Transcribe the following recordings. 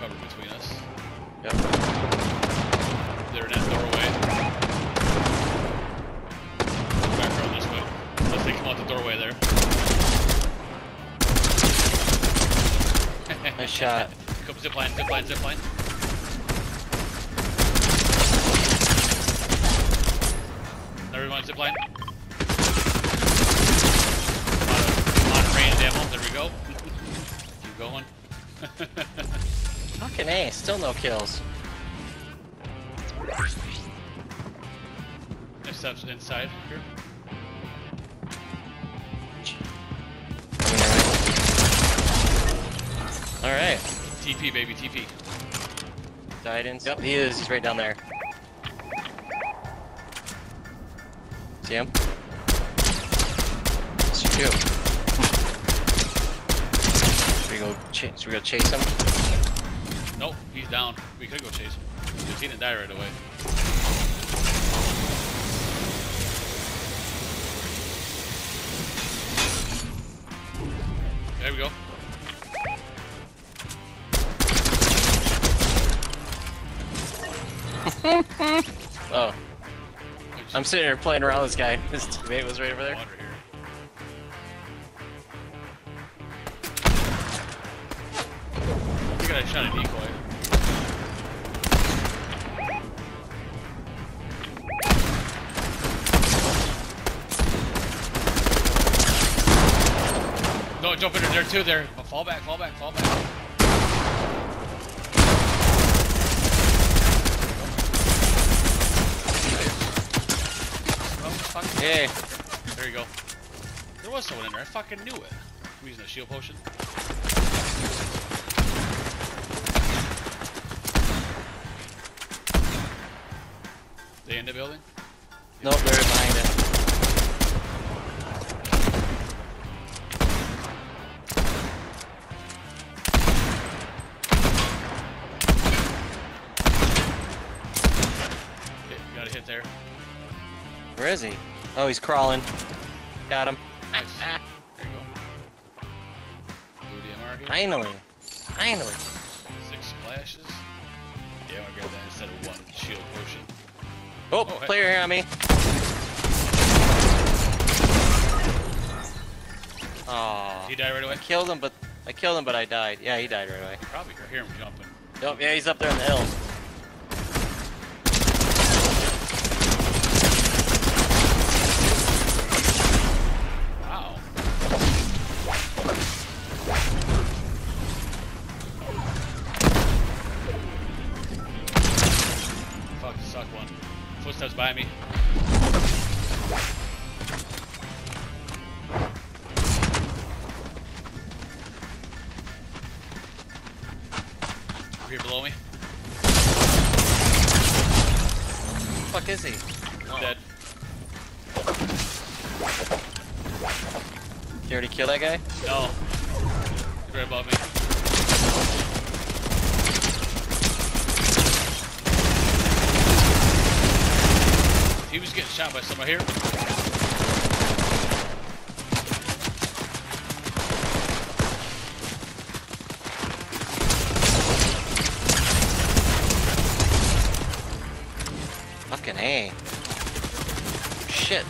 cover between us. Yep. They're in that doorway. Back around this way. Let's take them out the doorway there. Nice shot. Come zipline, zipline, zipline. Everyone zipline. On, on range ammo, there we go. Keep going. Fucking A, still no kills. Steps inside here. Alright. TP, baby, TP. Guidance. Yep, he is. He's right down there. See him? Shoot you. Should we go? Should we go chase him? Nope, he's down. We could go chase him. Because he didn't die right away. There we go. Oh, I'm sitting here playing around with this guy. His teammate was right over there. I shot a decoy. No, jump in there too. There, oh, fall back, fall back, fall back. Oh. Hey, There you go. There was someone in there. I fucking knew it. I'm using a shield potion. The building? nope, they're behind it. Got a hit there. Where is he? Oh, he's crawling. Got him. Nice. There you go. Blue DMR here. Finally. Finally. Six splashes. Yeah, I'll grab that instead of one shield potion. Oh, Oh, player here on me. Aw. He died right away? I killed him, but I killed him, but I died. Yeah, he died right away. Probably could hear him jumping. Nope, yeah, he's up there in the hills. Wow. Fuck, suck one. Footsteps by me. Up here below me. fuck is he? Oh. Dead. You already killed that guy? No. He's right above me. Was getting shot by someone here. Fucking A. Shit.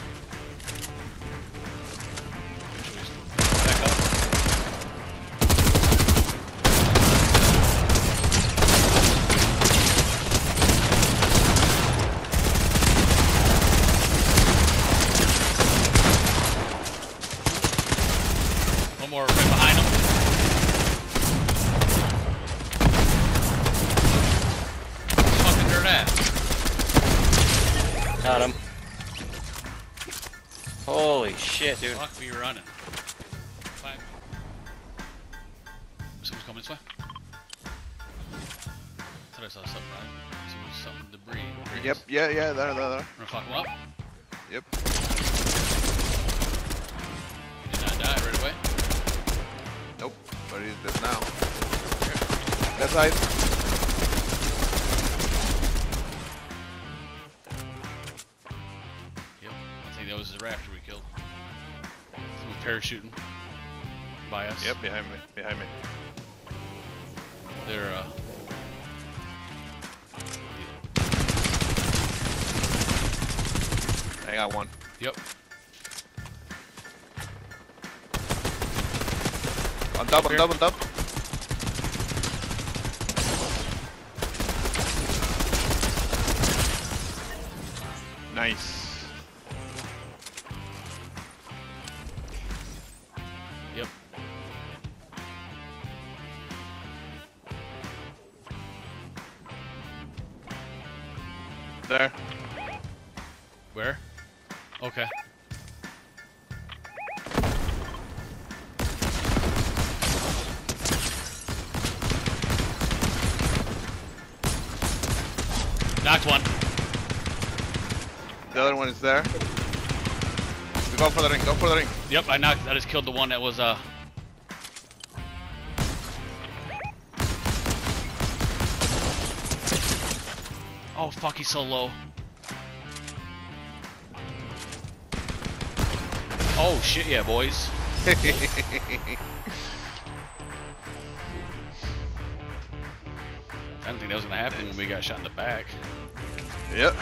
Behind him. Fucking dirt ass. Got him. Holy shit, dude. Fuck me running. Fine. Someone's coming this way. Thought I saw something running. Someone's something debris. Yep, yeah, yeah, there, there, there. Wanna fuck him up? Yep. He did not die right away. Where is this now? Left side. Yep, I think that was the rafter we killed. Parachuting by us. Yep, behind me, behind me. They're, uh... I got one. Yep. On top, on Here. top, on top. Nice. Yep. There. Where? Okay. Knocked one. The other one is there. Go for the ring, go for the ring. Yep, I knocked. I just killed the one that was uh. Oh fuck, he's so low. Oh shit, yeah, boys. I didn't think that was gonna happen when we got shot in the back. yep.